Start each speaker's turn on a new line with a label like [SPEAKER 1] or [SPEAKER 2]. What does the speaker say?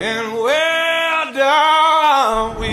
[SPEAKER 1] And well done.